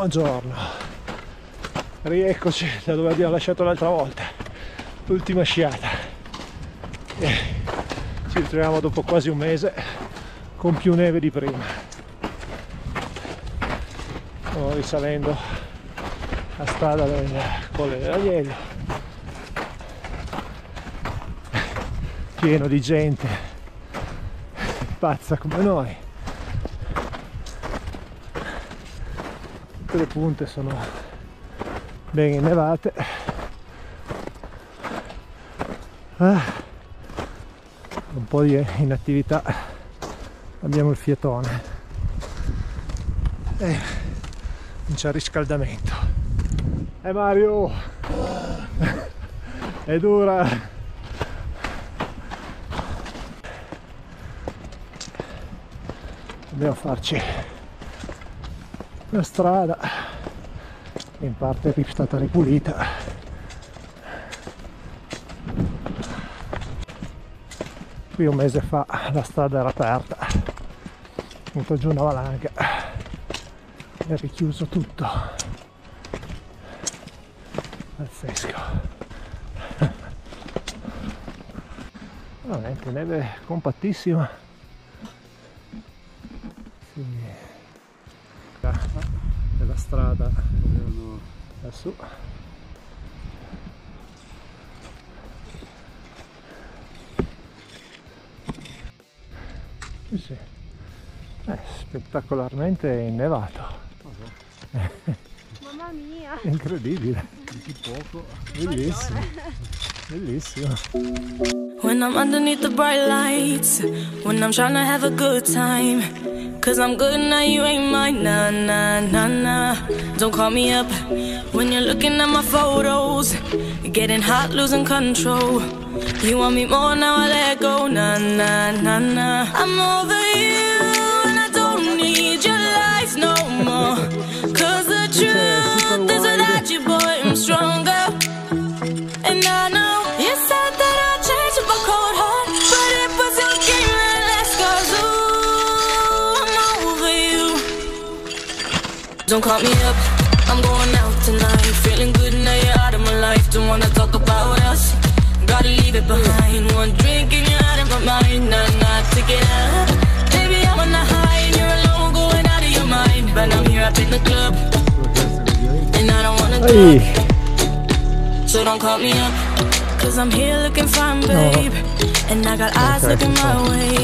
Buongiorno. Rieccoci da dove abbiamo lasciato l'altra volta. L'ultima sciata. E ci ritroviamo dopo quasi un mese con più neve di prima. Stiamo risalendo la strada del Colle dell'Agliello. Pieno di gente pazza come noi. Tutte le punte sono ben innevate. Ah, un po' di inattività. Abbiamo il fiatone. E non c'è riscaldamento. Eh Mario! È dura! Dobbiamo farci la strada in parte è stata ripulita. Qui un mese fa la strada era aperta è giù una valanga è richiuso tutto. Pazzesco. Veramente neve compattissima. Sì. Strada. Lassù sì, sì. È spettacolarmente innevato. Mamma mia! incredibile. Di poco. bellissimo bellissimo When I'm underneath the bright lights, when I'm trying to have a good time. Cause I'm good now, you ain't mine. Nah, nah, nah, nah. Don't call me up when you're looking at my photos. Getting hot, losing control. You want me more now, I let go. Nah, nah, nah, nah. I'm over you, Don't call me up, I'm going out tonight. Feeling good now you're out of my life. Don't wanna talk about us. Gotta leave it behind. One drink and you're out of my mind. Nah, nah, take it out. Baby, I'm on the high and you're alone, going out of your mind. But I'm here up in the club, and I don't wanna talk. So don't call me up, cause I'm here looking fine, babe. And I got eyes looking my way.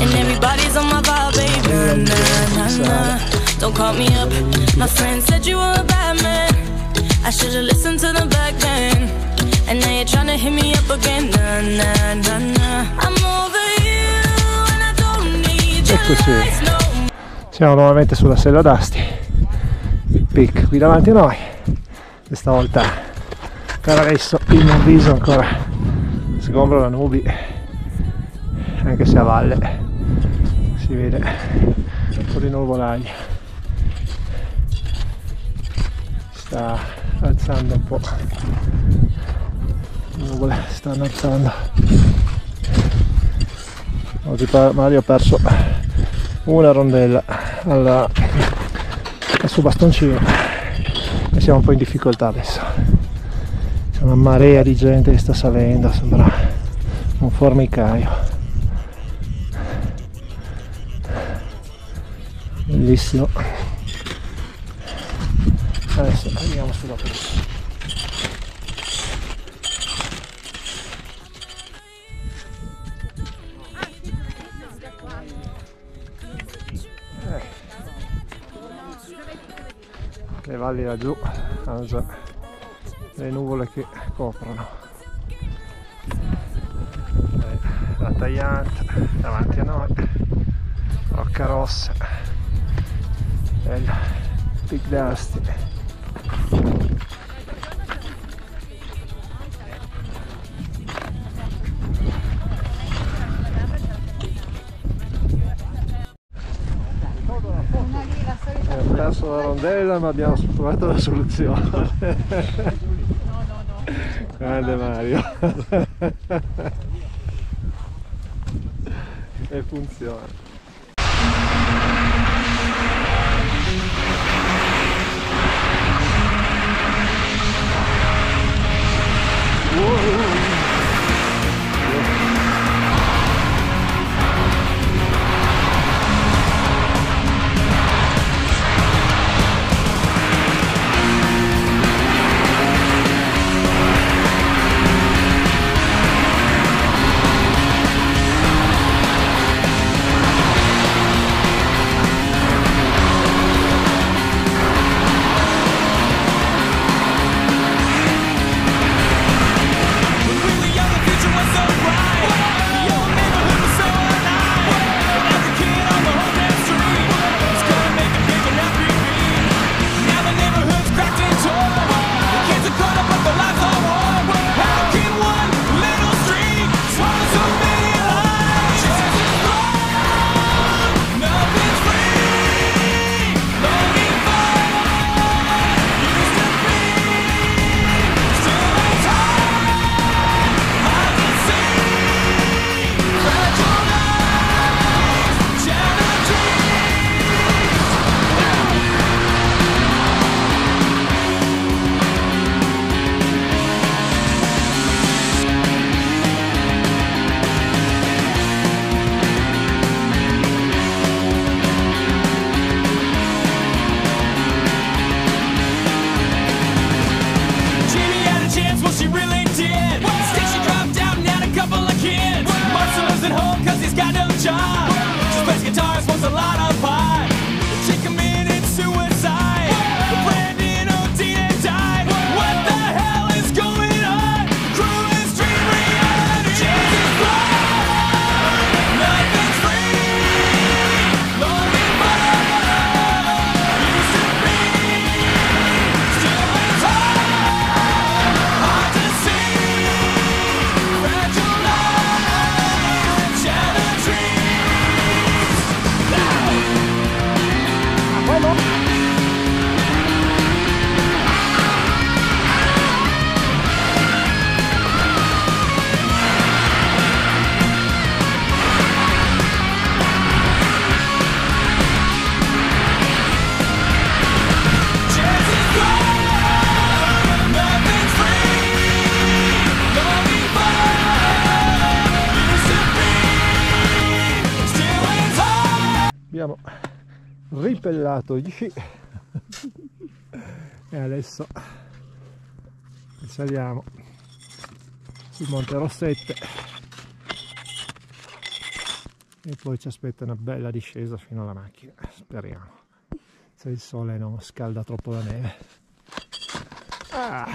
And everybody's on my vibe, babe. Nah, nah, nah, nah. Don't call me up. My friend said you were a bad man. I should've listened to them back then. And now you're trying to hit me up again. Nah, nah, nah, nah. I'm over you, and I don't need your lies no more. siamo nuovamente sulla sella d'Asti il pic qui davanti a noi questa volta ancora adesso il viso ancora sgombro la nubi anche se a valle si vede un po' di nuvolaglia sta alzando un po' le nuvole stanno alzando. Oggi Mario ha perso una rondella alla, al suo bastoncino. E siamo un po' in difficoltà adesso. C'è una marea di gente che sta salendo sembra un formicaio. Bellissimo adesso andiamo sulla pista le valli laggiù hanno le nuvole che coprono. Eh, la tagliante davanti a noi Rocca Rossa e il Big Dusty perso la rondella ma abbiamo trovato la soluzione. Grande Mario. E funziona abbiamo ripellato gli sci e adesso saliamo sul Monte Rossette e poi ci aspetta una bella discesa fino alla macchina speriamo. Se il sole non scalda troppo la neve. Ah,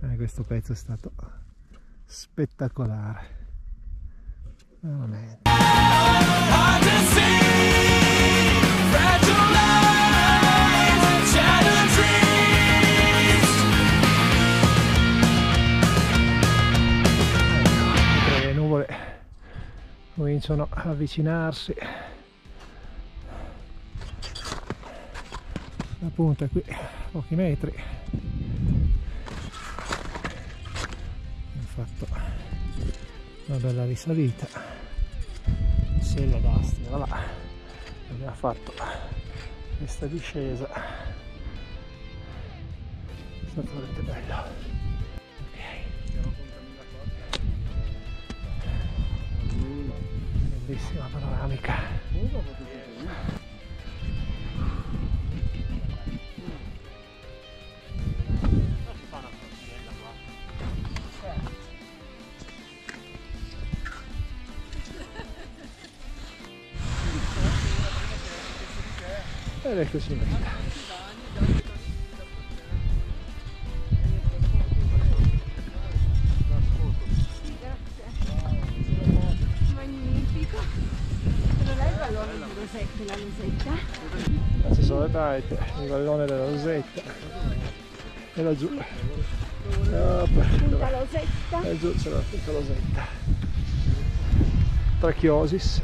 eh, questo pezzo è stato spettacolare veramente le nuvole cominciano a avvicinarsi la punta qui pochi metri. Fatto una bella risalita. Sella d'asti là. Abbiamo fatto questa discesa. È stato veramente bello. Ok. Bellissima panoramica ed è il vallone di Rosetta, la Rosetta? Queste sono le baite, il vallone della Rosetta. E laggiù. Punta Rosetta. e giù c'è la Rosetta. Trachiosis